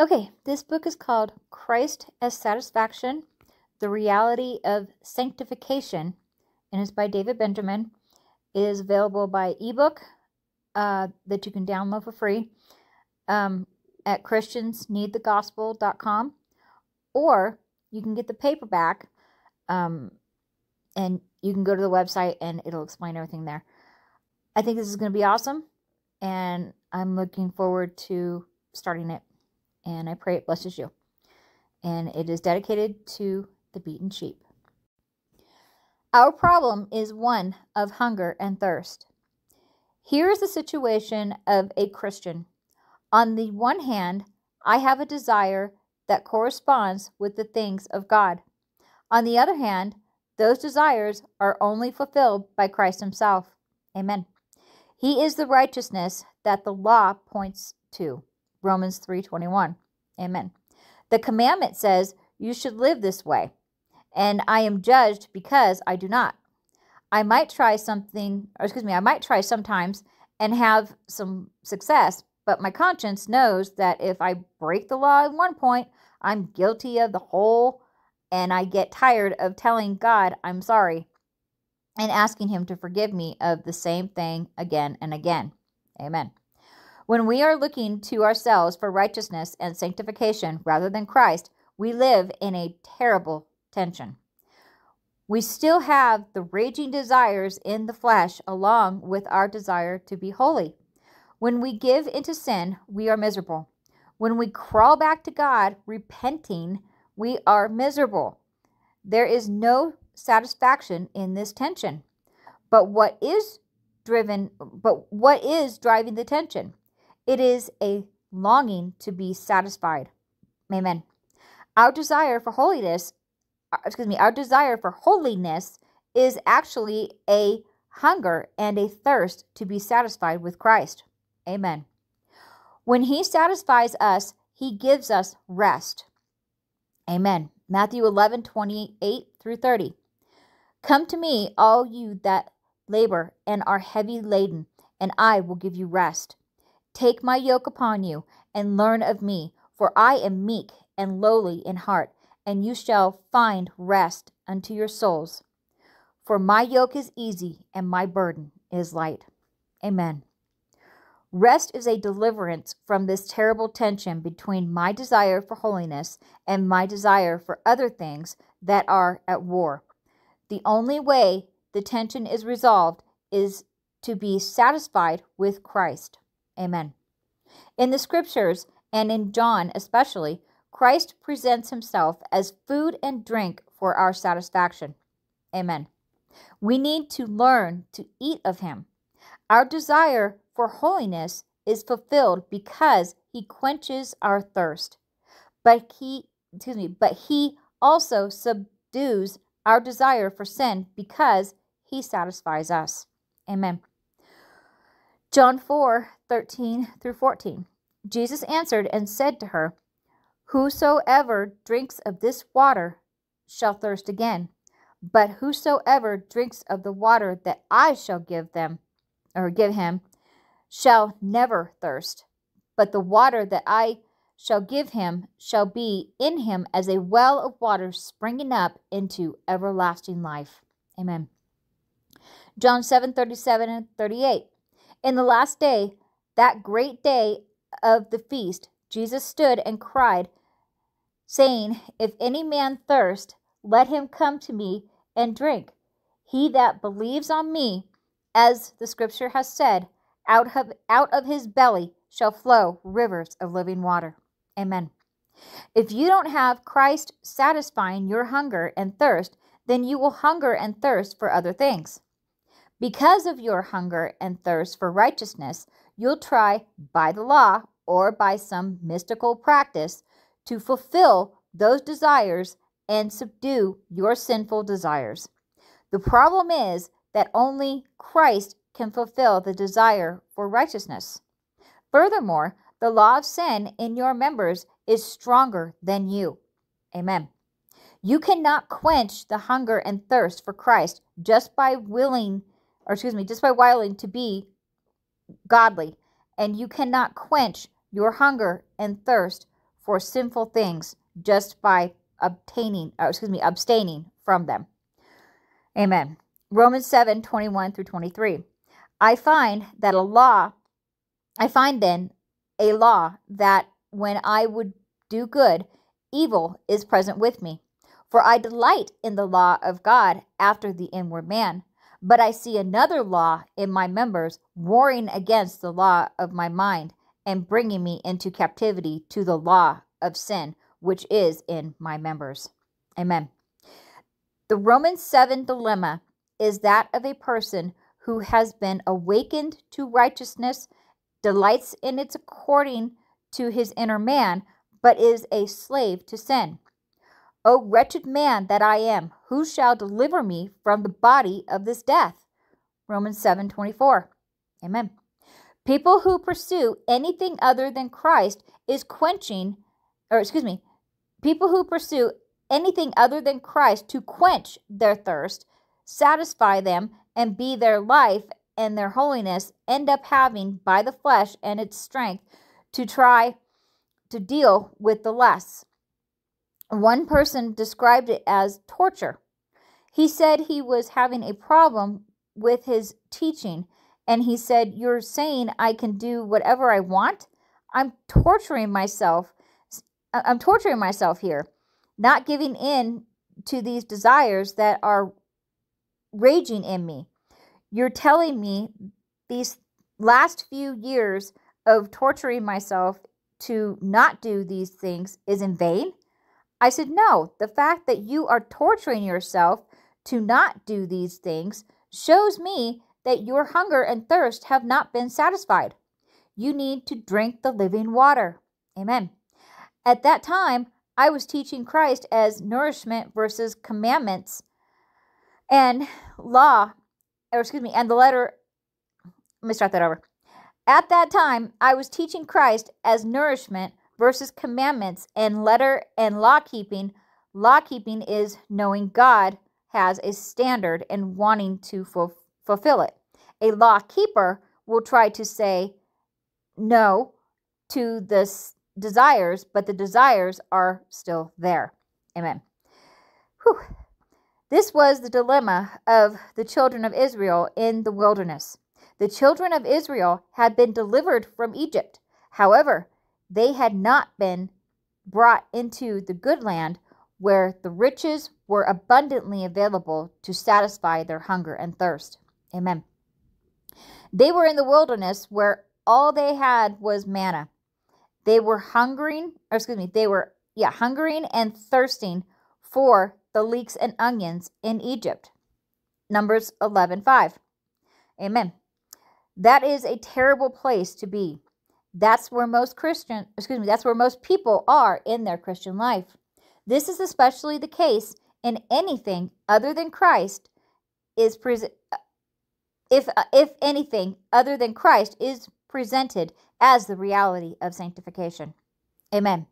Okay, this book is called Christ as Satisfaction The Reality of Sanctification, and it's by David Benjamin. It is available by ebook uh, that you can download for free um, at christiansneedthegospel.com, or you can get the paperback um, and you can go to the website and it'll explain everything there. I think this is going to be awesome, and I'm looking forward to starting it and I pray it blesses you. And it is dedicated to the beaten sheep. Our problem is one of hunger and thirst. Here is the situation of a Christian. On the one hand, I have a desire that corresponds with the things of God. On the other hand, those desires are only fulfilled by Christ Himself. Amen. He is the righteousness that the law points to. Romans 3:21. Amen. The commandment says, "You should live this way." And I am judged because I do not. I might try something, or excuse me, I might try sometimes and have some success, but my conscience knows that if I break the law at one point, I'm guilty of the whole, and I get tired of telling God I'm sorry and asking Him to forgive me of the same thing again and again. Amen. When we are looking to ourselves for righteousness and sanctification rather than Christ, we live in a terrible tension. We still have the raging desires in the flesh along with our desire to be holy. When we give into sin, we are miserable. When we crawl back to God, repenting, we are miserable. There is no satisfaction in this tension. But what is driven but what is driving the tension? It is a longing to be satisfied. Amen. Our desire for holiness, uh, excuse me, our desire for holiness is actually a hunger and a thirst to be satisfied with Christ. Amen. When he satisfies us, he gives us rest. Amen. Matthew 11, 28 through 30. Come to me, all you that labor and are heavy laden, and I will give you rest. Take my yoke upon you and learn of me, for I am meek and lowly in heart, and you shall find rest unto your souls. For my yoke is easy and my burden is light. Amen. Rest is a deliverance from this terrible tension between my desire for holiness and my desire for other things that are at war. The only way the tension is resolved is to be satisfied with Christ. Amen. In the scriptures, and in John especially, Christ presents himself as food and drink for our satisfaction. Amen. We need to learn to eat of him. Our desire for holiness is fulfilled because he quenches our thirst. But he, excuse me, but he also subdues our desire for sin because he satisfies us. Amen. John 4 13 through 14. Jesus answered and said to her, Whosoever drinks of this water shall thirst again, but whosoever drinks of the water that I shall give them, or give him, shall never thirst. But the water that I shall give him shall be in him as a well of water springing up into everlasting life. Amen. John 7 37 and 38. In the last day, that great day of the feast, Jesus stood and cried, saying, If any man thirst, let him come to me and drink. He that believes on me, as the scripture has said, out of, out of his belly shall flow rivers of living water. Amen. If you don't have Christ satisfying your hunger and thirst, then you will hunger and thirst for other things. Because of your hunger and thirst for righteousness, you'll try by the law or by some mystical practice to fulfill those desires and subdue your sinful desires. The problem is that only Christ can fulfill the desire for righteousness. Furthermore, the law of sin in your members is stronger than you. Amen. You cannot quench the hunger and thirst for Christ just by willing or excuse me, just by willing to be godly. And you cannot quench your hunger and thirst for sinful things just by obtaining, or excuse me, abstaining from them. Amen. Romans 7 21 through 23. I find that a law, I find then a law that when I would do good, evil is present with me. For I delight in the law of God after the inward man. But I see another law in my members warring against the law of my mind and bringing me into captivity to the law of sin, which is in my members. Amen. The Romans 7 dilemma is that of a person who has been awakened to righteousness, delights in its according to his inner man, but is a slave to sin. O wretched man that I am, who shall deliver me from the body of this death? Romans 7:24. Amen. People who pursue anything other than Christ is quenching or excuse me, people who pursue anything other than Christ to quench their thirst, satisfy them and be their life and their holiness end up having by the flesh and its strength to try to deal with the less. One person described it as torture. He said he was having a problem with his teaching, and he said, You're saying I can do whatever I want? I'm torturing myself. I'm torturing myself here, not giving in to these desires that are raging in me. You're telling me these last few years of torturing myself to not do these things is in vain? I said, No, the fact that you are torturing yourself to not do these things shows me that your hunger and thirst have not been satisfied. You need to drink the living water. Amen. At that time, I was teaching Christ as nourishment versus commandments and law, or excuse me, and the letter. Let me start that over. At that time, I was teaching Christ as nourishment versus commandments and letter and law keeping. Law keeping is knowing God has a standard and wanting to ful- fulfill it. A law keeper will try to say no to the desires, but the desires are still there. Amen. Whew. This was the dilemma of the children of Israel in the wilderness. The children of Israel had been delivered from Egypt. However, they had not been brought into the good land where the riches were abundantly available to satisfy their hunger and thirst. Amen. They were in the wilderness where all they had was manna. They were hungering, or excuse me, they were, yeah, hungering and thirsting for the leeks and onions in Egypt. Numbers 11 5. Amen. That is a terrible place to be. That's where most Christian, excuse me, that's where most people are in their Christian life. This is especially the case in anything other than Christ is present uh, if uh, if anything other than Christ is presented as the reality of sanctification. Amen.